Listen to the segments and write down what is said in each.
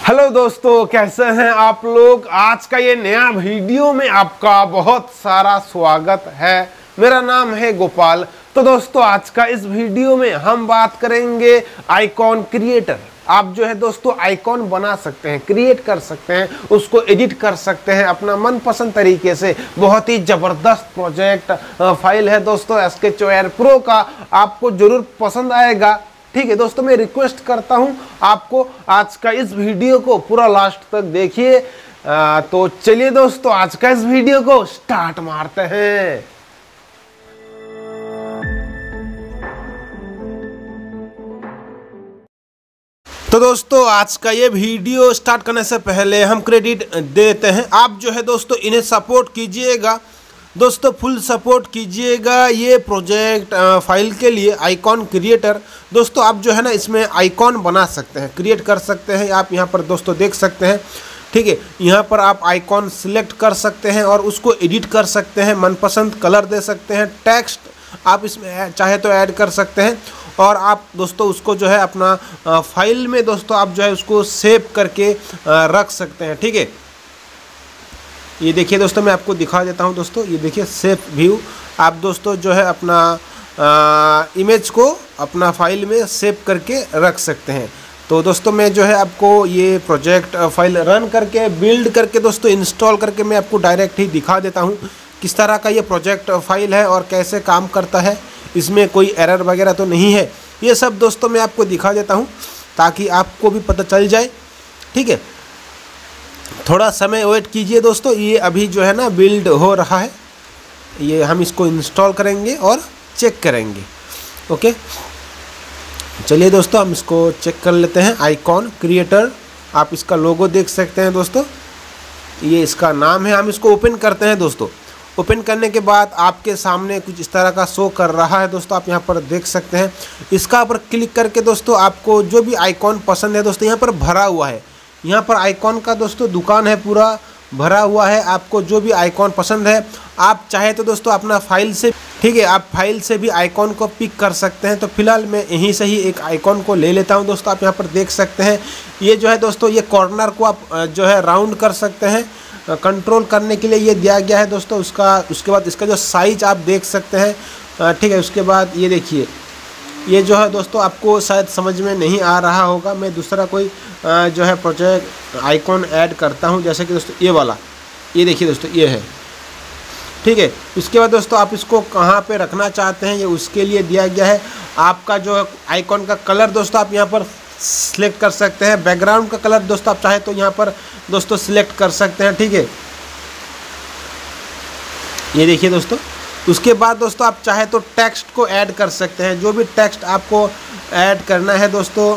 Hello दोस्तों, कैसे हैं आप लोग? आज का ये नया वीडियो में आपका बहुत सारा स्वागत है। मेरा नाम है गोपाल। तो दोस्तों, आज का इस वीडियो में हम बात करेंगे आइकॉन क्रिएटर। आप जो है दोस्तों, आइकॉन बना सकते हैं, क्रिएट कर सकते हैं, उसको एडिट कर सकते हैं, अपना मनपसंद तरीके से। बहुत ही ज़बरदस्त प्रोजेक्ट फ़ाइल है दोस्तों एस के प्रो का। आपको ज़रूर पसंद आएगा। ठीक है दोस्तों, मैं रिक्वेस्ट करता हूँ आपको आज का इस वीडियो को पूरा लास्ट तक देखिए। तो चलिए दोस्तों, आज का इस वीडियो को स्टार्ट मारते हैं। तो दोस्तों, आज का ये वीडियो स्टार्ट करने से पहले हम क्रेडिट देते हैं। आप जो है दोस्तों, इन्हें सपोर्ट कीजिएगा। दोस्तों फुल सपोर्ट कीजिएगा ये प्रोजेक्ट फ़ाइल के लिए आइकॉन क्रिएटर दोस्तों, आप जो है ना, इसमें आइकॉन बना सकते हैं क्रिएट कर सकते हैं। आप यहाँ पर दोस्तों देख सकते हैं, ठीक है? यहाँ पर आप आइकॉन सिलेक्ट कर सकते हैं और उसको एडिट कर सकते हैं, मनपसंद कलर दे सकते हैं टेक्स्ट आप इसमें चाहे तो ऐड कर सकते हैं। और आप दोस्तों, उसको जो है अपना फ़ाइल में दोस्तों आप जो है उसको सेव करके रख सकते हैं, ठीक है? ये देखिए दोस्तों मैं आपको दिखा देता हूँ दोस्तों ये देखिए सेफ़ व्यू आप दोस्तों जो है अपना आ, इमेज को अपना फ़ाइल में सेव करके रख सकते हैं। तो दोस्तों मैं जो है आपको ये प्रोजेक्ट फ़ाइल रन करके बिल्ड करके दोस्तों इंस्टॉल करके मैं आपको डायरेक्ट ही दिखा देता हूँ किस तरह का ये प्रोजेक्ट फ़ाइल है और कैसे काम करता है। इसमें कोई एरर वगैरह तो नहीं है। ये सब दोस्तों मैं आपको दिखा देता हूँ ताकि आपको भी पता चल जाए। ठीक है थोड़ा समय वेट कीजिए दोस्तों। ये अभी जो है ना बिल्ड हो रहा है। ये हम इसको इंस्टॉल करेंगे और चेक करेंगे। ओके चलिए दोस्तों, हम इसको चेक कर लेते हैं। आइकॉन क्रिएटर आप इसका लोगो देख सकते हैं दोस्तों। ये इसका नाम है। हम इसको ओपन करते हैं दोस्तों। ओपन करने के बाद आपके सामने कुछ इस तरह का शो कर रहा है दोस्तों। आप यहाँ पर देख सकते हैं। इसका पर क्लिक करके दोस्तों, आपको जो भी आइकॉन पसंद है दोस्तों, यहाँ पर भरा हुआ है। यहाँ पर आइकॉन का दोस्तों दुकान है पूरा, भरा हुआ है। आपको जो भी आइकॉन पसंद है, आप चाहे तो दोस्तों अपना फ़ाइल से, ठीक है, आप फ़ाइल से भी आइकॉन को पिक कर सकते हैं। तो फ़िलहाल मैं यहीं से ही एक आइकॉन को ले लेता हूँ दोस्तों, आप यहाँ पर देख सकते हैं। ये जो है दोस्तों, ये कॉर्नर को आप जो है राउंड कर सकते हैं। कंट्रोल करने के लिए ये दिया गया है दोस्तों, उसका, उसके बाद इसका जो साइज़ आप देख सकते हैं। ठीक है, उसके बाद ये देखिए। ये जो है दोस्तों, आपको शायद समझ में नहीं आ रहा होगा। मैं दूसरा कोई जो है प्रोजेक्ट आइकॉन ऐड करता हूँ, जैसे कि दोस्तों, ये वाला। ये देखिए दोस्तों, ये है। ठीक है उसके बाद दोस्तों, आप इसको कहाँ पे रखना चाहते हैं, ये उसके लिए दिया गया है। आपका जो आइकॉन का कलर दोस्तों, आप यहाँ पर सिलेक्ट कर सकते हैं। बैकग्राउंड का कलर दोस्तों, आप चाहें तो यहाँ पर दोस्तों सिलेक्ट कर सकते हैं। ठीक है। ये देखिए दोस्तों। उसके बाद दोस्तों, आप चाहे तो टेक्स्ट को ऐड कर सकते हैं। जो भी टेक्स्ट आपको ऐड करना है दोस्तों,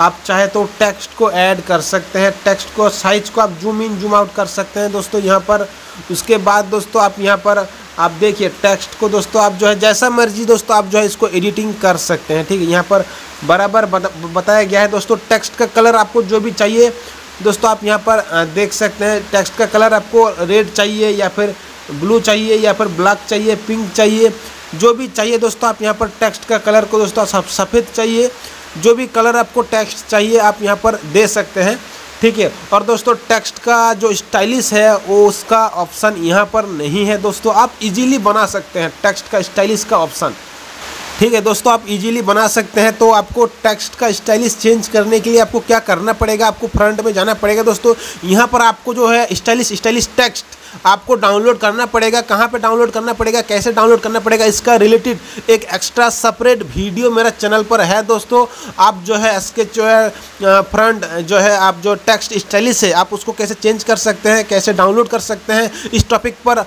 आप चाहे तो टेक्स्ट को ऐड कर सकते हैं। टेक्स्ट को साइज़ को आप जूम इन जूम आउट कर सकते हैं दोस्तों यहाँ पर। उसके बाद दोस्तों, आप यहाँ पर, आप देखिए टेक्स्ट को दोस्तों, आप जो है, जैसा मर्ज़ी दोस्तों, आप जो है, इसको एडिटिंग कर सकते हैं। ठीक है, यहाँ पर बराबर बताया गया है दोस्तों टेक्स्ट का कलर आपको जो भी चाहिए, दोस्तों, आप यहाँ पर देख सकते हैं। टेक्स्ट का कलर आपको रेड चाहिए या फिर ब्लू चाहिए या फिर ब्लैक चाहिए, पिंक चाहिए, जो भी चाहिए दोस्तों, आप यहाँ पर टेक्स्ट का कलर को दोस्तों सब सफ़ेद चाहिए। जो भी कलर आपको टेक्स्ट चाहिए, आप यहाँ पर दे सकते हैं। ठीक है, और दोस्तों टेक्स्ट का जो स्टाइलिश है, वो उसका ऑप्शन यहाँ पर नहीं है दोस्तों। आप इजीली बना सकते हैं टेक्स्ट का स्टाइलिश का ऑप्शन ठीक है, दोस्तों, आप इजीली बना सकते हैं। तो आपको टेक्स्ट का स्टाइलिश चेंज करने के लिए आपको क्या करना पड़ेगा? आपको फ्रंट में जाना पड़ेगा दोस्तों। यहाँ पर आपको जो है स्टाइलिश स्टाइलिश टेक्स्ट आपको डाउनलोड करना पड़ेगा, कहाँ पे डाउनलोड करना पड़ेगा, कैसे डाउनलोड करना पड़ेगा, इसका रिलेटेड एक एक्स्ट्रा सेपरेट वीडियो मेरा चैनल पर है दोस्तों। आप जो है इसके जो है फ्रंट जो है, आप जो टेक्स्ट स्टाइलिश है, आप उसको कैसे चेंज कर सकते हैं, कैसे डाउनलोड कर सकते हैं, इस टॉपिक पर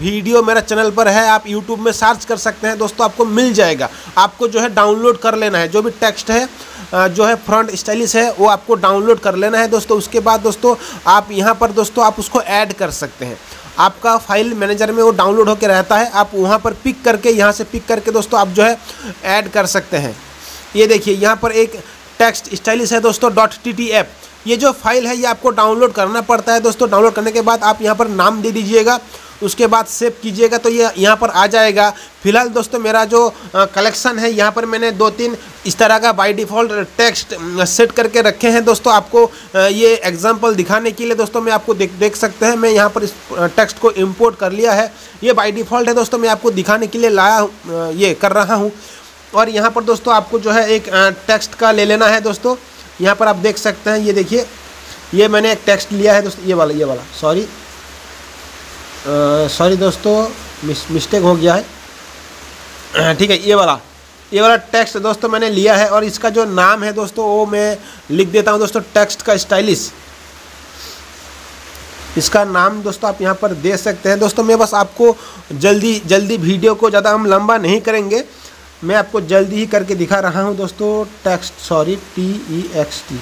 वीडियो मेरा चैनल पर है, आप यूट्यूब में सर्च कर सकते हैं, दोस्तों आपको मिल जाएगा। आपको जो है डाउनलोड कर लेना है, जो भी टेक्स्ट है जो है फ्रंट स्टाइलिश है, वो आपको डाउनलोड कर लेना है दोस्तों। उसके बाद दोस्तों, आप यहाँ पर दोस्तों, आप उसको ऐड कर सकते हैं। आपका फ़ाइल मैनेजर में वो डाउनलोड होकर रहता है, आप वहाँ पर पिक करके, यहाँ से पिक करके दोस्तों, आप जो है ऐड कर सकते हैं। ये देखिए, यहाँ पर एक टेक्स्ट स्टाइलिश है दोस्तों, डॉट टी टी ऐप। ये जो फ़ाइल है, ये आपको डाउनलोड करना पड़ता है दोस्तों। डाउनलोड करने के बाद आप यहाँ पर नाम दे दीजिएगा। उसके बाद सेव कीजिएगा तो ये यह यहाँ पर आ जाएगा। फ़िलहाल दोस्तों मेरा जो कलेक्शन है, यहाँ पर मैंने दो तीन इस तरह का बाय डिफ़ॉल्ट टेक्स्ट सेट करके रखे हैं दोस्तों आपको ये एग्जांपल दिखाने के लिए दोस्तों मैं आपको देख देख सकते हैं। मैं यहाँ पर इस टेक्स्ट को इंपोर्ट कर लिया है। ये बाय डिफ़ॉल्ट है दोस्तों, मैं आपको दिखाने के लिए लाया ये कर रहा हूँ। और यहाँ पर दोस्तों आपको जो है एक टेक्स्ट का ले लेना है दोस्तों। यहाँ पर आप देख सकते हैं, ये देखिए, ये मैंने एक टेक्स्ट लिया है दोस्तों, ये वाला ये वाला सॉरी सॉरी दोस्तों मिस, मिस्टेक हो गया है। ठीक है ये वाला। ये वाला टेक्स्ट दोस्तों मैंने लिया है और इसका जो नाम है दोस्तों वो मैं लिख देता हूँ दोस्तों टेक्स्ट का स्टाइलिश इसका नाम दोस्तों आप यहाँ पर दे सकते हैं। दोस्तों मैं बस आपको जल्दी जल्दी वीडियो को ज़्यादा हम लंबा नहीं करेंगे। मैं आपको जल्दी ही करके दिखा रहा हूँ दोस्तों text sorry T E X T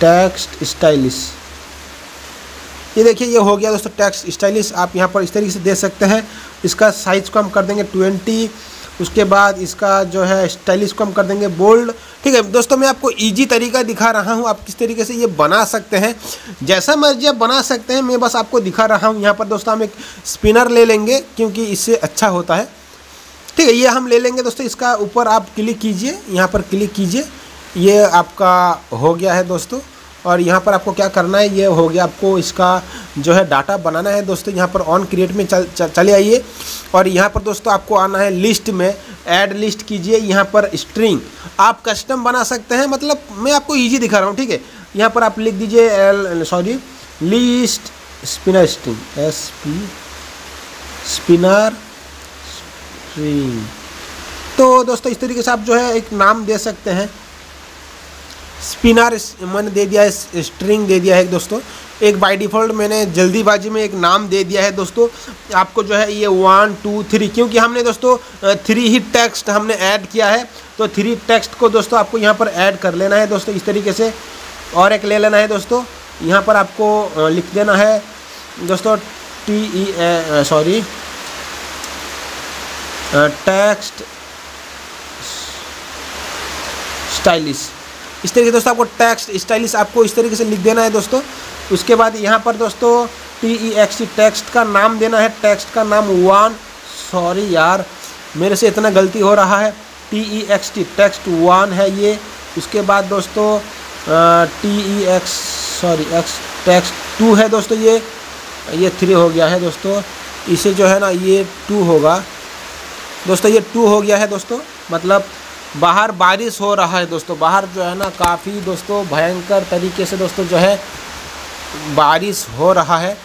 text stylish ये देखिए, ये हो गया दोस्तों टैक्स स्टाइलिश आप यहाँ पर इस तरीके से दे सकते हैं। इसका साइज़ को हम कर देंगे ट्वेंटी उसके बाद इसका जो है स्टाइलिश को हम कर देंगे बोल्ड ठीक है, दोस्तों मैं आपको इजी तरीका दिखा रहा हूँ। आप किस तरीके से ये बना सकते हैं। जैसा मर्ज़ी आप बना सकते हैं, मैं बस आपको दिखा रहा हूँ। यहाँ पर दोस्तों हम एक स्पिनर ले लेंगे, क्योंकि इससे अच्छा होता है। ठीक है, ये हम ले लेंगे दोस्तों। इसका ऊपर आप क्लिक कीजिए, यहाँ पर क्लिक कीजिए। ये आपका हो गया है दोस्तों। और यहाँ पर आपको क्या करना है, ये हो गया आपको इसका जो है डाटा बनाना है दोस्तों, यहाँ पर ऑन क्रिएट में चल चल, चले आइए। और यहाँ पर दोस्तों आपको आना है लिस्ट में ऐड लिस्ट कीजिए, यहाँ पर स्ट्रिंग आप कस्टम बना सकते हैं मतलब मैं आपको ईजी दिखा रहा हूँ, ठीक है? यहाँ पर आप लिख दीजिए sorry list spinner string S P spinner string तो दोस्तों, इस तरीके से आप जो है एक नाम दे सकते हैं। स्पिनर मैंने दे दिया है स्ट्रिंग दे दिया है दोस्तों। एक बाय डिफ़ॉल्ट मैंने जल्दीबाजी में एक नाम दे दिया है दोस्तों। आपको जो है ये वन टू थ्री क्योंकि हमने दोस्तों थ्री ही टेक्स्ट हमने ऐड किया है। तो थ्री टेक्स्ट को दोस्तों आपको यहाँ पर ऐड कर लेना है दोस्तों, इस तरीके से। और एक ले लेना है दोस्तों, यहाँ पर आपको लिख देना है दोस्तों T E sorry text stylish इस तरीके दोस्तों आपको टेक्स्ट स्टाइलिश आपको इस तरीके से लिख देना है दोस्तों। उसके बाद यहाँ पर दोस्तों T E X T text का नाम देना है। टेक्स्ट का नाम वन सॉरी यार, मेरे से इतना गलती हो रहा है। T E X T text one है ये। उसके बाद दोस्तों T E X sorry X text two है दोस्तों ये। ये थ्री हो गया है दोस्तों। इसे जो है ना, ये टू होगा। दोस्तों, ये टू हो गया है दोस्तों। मतलब बाहर बारिश हो रहा है दोस्तों। बाहर जो है ना, काफ़ी दोस्तों भयंकर तरीके से दोस्तों जो है बारिश हो रहा है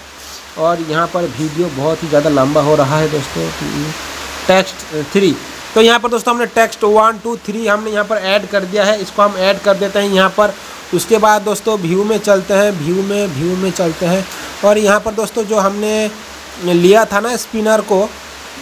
और यहाँ पर वीडियो बहुत ही ज़्यादा लंबा हो रहा है दोस्तों टेक्स्ट थ्री। तो यहाँ पर दोस्तों हमने टेक्स्ट वन, टू, थ्री हमने यहाँ पर ऐड कर दिया है। इसको हम ऐड कर देते हैं यहाँ पर। उसके बाद दोस्तों व्यू में चलते हैं, व्यू में व्यू में चलते हैं। और यहाँ पर दोस्तों जो हमने लिया था ना स्पिनर को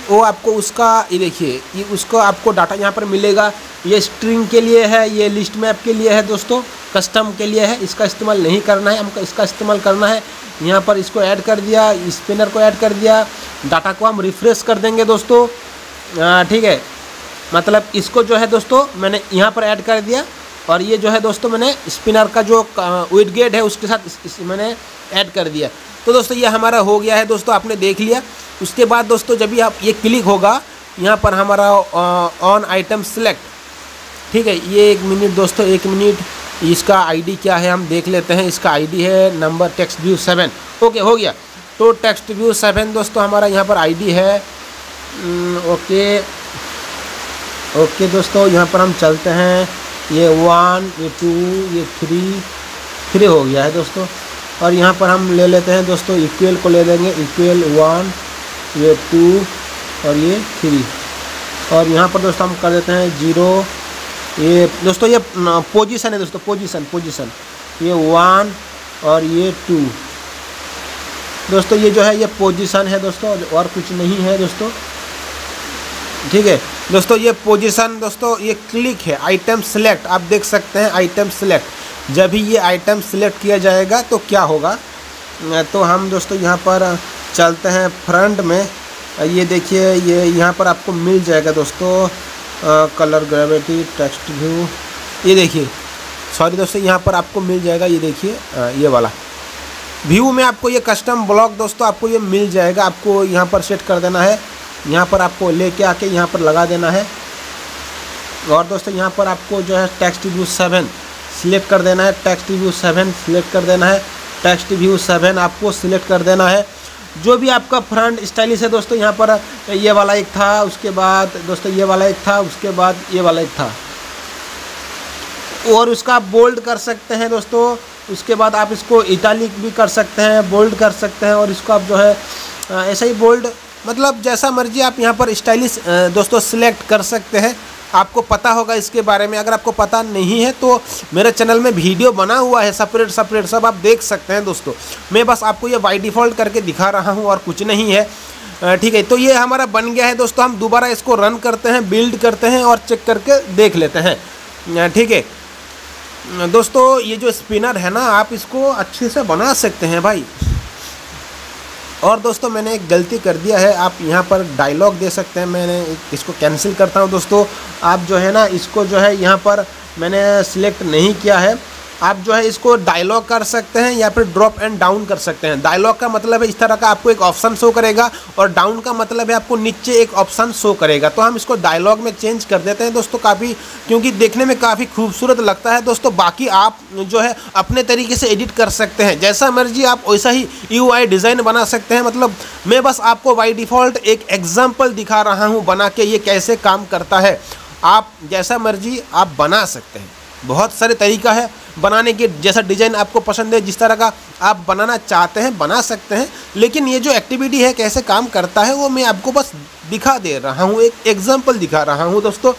वो आपको उसका ये देखिए ये उसको आपको डाटा यहाँ पर मिलेगा। ये स्ट्रिंग के लिए है ये लिस्ट मैप के लिए है दोस्तों कस्टम के लिए है। इसका इस्तेमाल नहीं करना है हमको इसका इस्तेमाल करना है। यहाँ पर इसको ऐड कर दिया स्पिनर को ऐड कर दिया। डाटा को हम रिफ्रेश कर देंगे दोस्तों। ठीक है। मतलब इसको जो है दोस्तों मैंने यहाँ पर ऐड कर दिया। और ये जो है दोस्तों मैंने स्पिनर का जो विड गेट है उसके साथ इस, इस, मैंने ऐड कर दिया। तो दोस्तों, ये हमारा हो गया है दोस्तों, आपने देख लिया। उसके बाद दोस्तों, जब भी आप, ये क्लिक होगा, यहाँ पर हमारा ऑन आइटम सेलेक्ट ठीक है, ये एक मिनट दोस्तों, एक मिनट इसका आईडी क्या है, हम देख लेते हैं, इसका आईडी है number text view seven okay हो गया। तो टेक्स्ट व्यू सेवन दोस्तों, हमारा यहाँ पर आईडी है। ओके ओके दोस्तों, यहाँ पर हम चलते हैं। ये वन ये टू ये थ्री थ्री हो गया है दोस्तों। और यहाँ पर हम ले लेते हैं दोस्तों इक्वल को ले लेंगे। इक्वल वन ये टू और ये थ्री और यहाँ पर दोस्तों हम कर देते हैं ज़ीरो ये दोस्तों ये पोजीशन है दोस्तों पोजीशन पोजीशन ये वन और ये टू दोस्तों ये जो है, ये पोजीशन है दोस्तों, और कुछ नहीं है दोस्तों। ठीक है? दोस्तों ये पोजीशन दोस्तों, ये क्लिक है। आइटम सेलेक्ट आप देख सकते हैं आइटम सेलेक्ट जब भी ये आइटम सेलेक्ट किया जाएगा तो क्या होगा? तो हम दोस्तों यहाँ पर चलते हैं फ्रंट में। ये देखिए, ये यहाँ पर आपको मिल जाएगा दोस्तों। कलर ग्रेविटी टेक्स्ट व्यू ये देखिए सॉरी दोस्तों, यहाँ पर आपको मिल जाएगा ये देखिए ये वाला। व्यू में आपको ये कस्टम ब्लॉक दोस्तों, आपको ये मिल जाएगा। आपको यहाँ पर सेट कर देना है। यहाँ पर आपको लेके आके यहाँ पर लगा देना है। और दोस्तों, यहाँ पर आपको जो है टेक्स्ट व्यू सेवन सिलेक्ट कर देना है। टेक्स्ट व्यू सेवन सिलेक्ट कर देना है। टेक्स्ट व्यू सेवन आपको सिलेक्ट कर देना है। जो भी आपका फ्रंट स्टाइलिश है दोस्तों, यहाँ पर ये वाला एक था, उसके बाद दोस्तों ये वाला एक था, उसके बाद ये वाला एक था। और उसका बोल्ड कर सकते हैं दोस्तों। उसके बाद आप इसको इटालिक भी कर सकते हैं, बोल्ड कर सकते हैं, और इसको आप जो है ऐसा ही बोल्ड मतलब जैसा मर्ज़ी आप यहाँ पर स्टाइलिश दोस्तों सिलेक्ट कर सकते हैं। आपको पता होगा इसके बारे में। अगर आपको पता नहीं है तो मेरे चैनल में वीडियो बना हुआ है सेपरेट सेपरेट सब आप देख सकते हैं दोस्तों। मैं बस आपको ये बाई डिफ़ॉल्ट करके दिखा रहा हूँ और कुछ नहीं है। ठीक है तो ये हमारा बन गया है दोस्तों। हम दोबारा इसको रन करते हैं बिल्ड करते हैं और चेक करके देख लेते हैं। ठीक है। दोस्तों, ये जो स्पिनर है ना, आप इसको अच्छे से बना सकते हैं भाई। और दोस्तों, मैंने एक गलती कर दिया है। आप यहाँ पर डायलॉग दे सकते हैं। मैंने इसको कैंसिल करता हूँ दोस्तों। आप जो है ना, इसको जो है यहाँ पर मैंने सिलेक्ट नहीं किया है। आप जो है इसको डायलॉग कर सकते हैं या फिर ड्रॉप एंड डाउन कर सकते हैं। डायलॉग का मतलब है इस तरह का आपको एक ऑप्शन शो करेगा और डाउन का मतलब है आपको नीचे एक ऑप्शन शो करेगा। तो हम इसको डायलॉग में चेंज कर देते हैं दोस्तों काफ़ी, क्योंकि देखने में काफ़ी खूबसूरत लगता है दोस्तों। बाकी आप जो है अपने तरीके से एडिट कर सकते हैं। जैसा मर्ज़ी आप वैसा ही यूआई डिज़ाइन बना सकते हैं। मतलब मैं बस आपको बाई डिफ़ॉल्ट एक एग्ज़ाम्पल दिखा रहा हूँ बना के ये कैसे काम करता है। आप जैसा मर्ज़ी आप बना सकते हैं। बहुत सारे तरीका है। बनाने के जैसा डिज़ाइन आपको पसंद है, जिस तरह का आप बनाना चाहते हैं, बना सकते हैं। लेकिन ये जो एक्टिविटी है, कैसे काम करता है, वो मैं आपको बस दिखा दे रहा हूँ, एक एग्ज़ाम्पल दिखा रहा हूँ दोस्तों।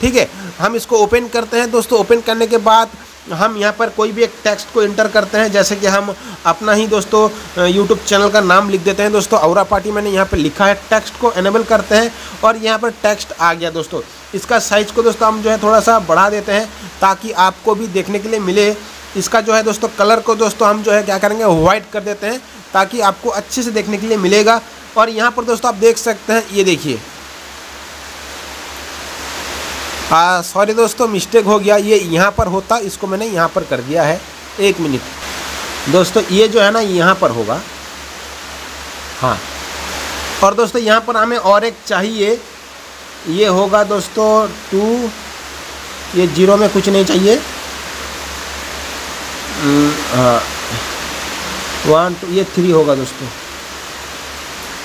ठीक है, हम इसको ओपन करते हैं दोस्तों ओपन करने के बाद हम यहाँ पर कोई भी एक टेक्स्ट को इंटर करते हैं, जैसे कि हम अपना ही दोस्तों यूट्यूब चैनल का नाम लिख देते हैं दोस्तों औरा पार्टी मैंने यहाँ पर लिखा है टेक्स्ट को एनेबल करते हैं और यहाँ पर टेक्स्ट आ गया दोस्तों। इसका साइज़ को दोस्तों हम जो है थोड़ा सा बढ़ा देते हैं, ताकि आपको भी देखने के लिए मिले। इसका जो है दोस्तों कलर को दोस्तों हम जो है क्या करेंगे वाइट कर देते हैं, ताकि आपको अच्छे से देखने के लिए मिलेगा। और यहाँ पर दोस्तों आप देख सकते हैं, ये देखिए। सॉरी दोस्तों मिस्टेक हो गया। ये यहाँ पर होता, इसको मैंने यहाँ पर कर दिया है। एक मिनट। दोस्तों, ये जो है ना यहाँ पर होगा। हाँ। और दोस्तों, यहाँ पर हमें और एक चाहिए। ये होगा दोस्तों टू ये ज़ीरो में कुछ नहीं चाहिए। हाँ वन टू ये थ्री होगा दोस्तों।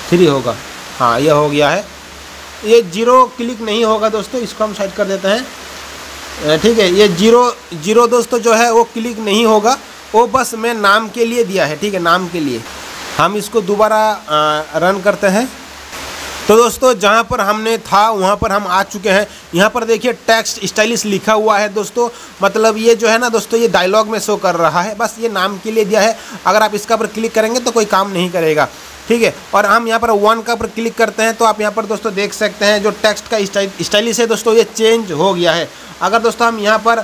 थ्री होगा। हाँ ये हो गया है। ये ज़ीरो क्लिक नहीं होगा दोस्तों, इसको हम साइड कर देते हैं। ठीक है, ये ज़ीरो ज़ीरो दोस्तों जो है वो क्लिक नहीं होगा, वो बस मैं नाम के लिए दिया है, ठीक है, नाम के लिए। हम इसको दोबारा रन करते हैं। तो दोस्तों, जहाँ पर हमने था, वहाँ पर हम आ चुके हैं। यहाँ पर देखिए टेक्स्ट स्टाइलिश लिखा हुआ है दोस्तों। मतलब ये जो है ना दोस्तों, ये डायलॉग में शो कर रहा है। बस ये नाम के लिए दिया है। अगर आप इसका पर क्लिक करेंगे तो कोई काम नहीं करेगा। ठीक है? और हम यहाँ पर वन का पर क्लिक करते हैं तो आप यहाँ पर दोस्तों देख सकते हैं जो टेक्स्ट का स्टाइलिश है दोस्तों, ये चेंज हो गया है। अगर दोस्तों हम यहाँ पर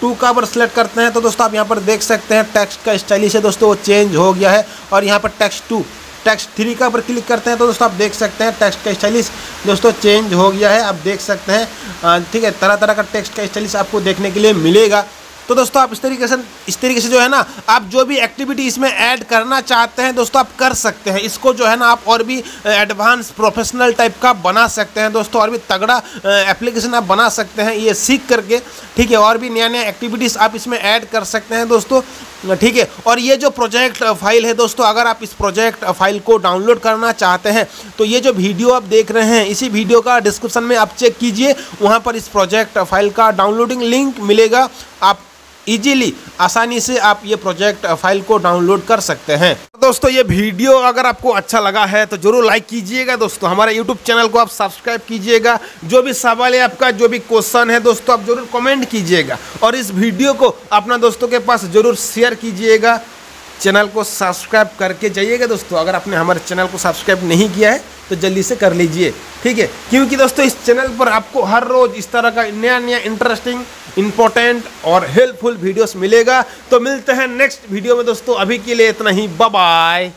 टू का पर सिलेक्ट करते हैं तो दोस्तों आप यहाँ पर देख सकते हैं टेक्स्ट का स्टाइलिश है दोस्तों, वो चेंज हो गया है। और यहाँ पर टेक्स्ट टू टेक्स्ट थ्री का पर क्लिक करते हैं तो दोस्तों आप देख सकते हैं टेक्स्ट का स्टाइलिश दोस्तों चेंज हो गया है। आप देख सकते हैं ठीक है तरह तरह का टेक्स्ट का स्टाइलिश आपको देखने के लिए मिलेगा। तो दोस्तों, आप इस तरीके से इस तरीके से जो है ना, आप जो भी एक्टिविटी इसमें ऐड करना चाहते हैं, दोस्तों, आप कर सकते हैं। इसको जो है ना, आप और भी एडवांस प्रोफेशनल टाइप का बना सकते हैं, दोस्तों, और भी तगड़ा एप्लीकेशन आप बना सकते हैं, ये सीख करके। ठीक है, और भी नया नया एक्टिविटीज़ आप इसमें ऐड कर सकते हैं, दोस्तों। ठीक है, और ये जो प्रोजेक्ट फ़ाइल है, दोस्तों, अगर आप इस प्रोजेक्ट फ़ाइल को डाउनलोड करना चाहते हैं तो ये जो वीडियो आप देख रहे हैं, इसी वीडियो का डिस्क्रिप्शन में आप चेक कीजिए। वहाँ पर इस प्रोजेक्ट फ़ाइल का डाउनलोडिंग लिंक मिलेगा। आप इजीली आसानी से आप ये प्रोजेक्ट फ़ाइल को डाउनलोड कर सकते हैं। दोस्तों, ये वीडियो अगर आपको अच्छा लगा है तो ज़रूर लाइक कीजिएगा दोस्तों। हमारे यूट्यूब चैनल को आप सब्सक्राइब कीजिएगा। जो भी सवाल है, आपका जो भी क्वेश्चन है, दोस्तों, आप ज़रूर कमेंट कीजिएगा। और इस वीडियो को अपना दोस्तों के पास ज़रूर शेयर कीजिएगा। चैनल को सब्सक्राइब करके जाइएगा दोस्तों। अगर आपने हमारे चैनल को सब्सक्राइब नहीं किया है तो जल्दी से कर लीजिए, ठीक है? क्योंकि दोस्तों, इस चैनल पर आपको हर रोज़ इस तरह का नया नया इंटरेस्टिंग इंपॉर्टेंट और हेल्पफुल वीडियोस मिलेगा। तो मिलते हैं नेक्स्ट वीडियो में दोस्तों। अभी के लिए इतना ही। बाय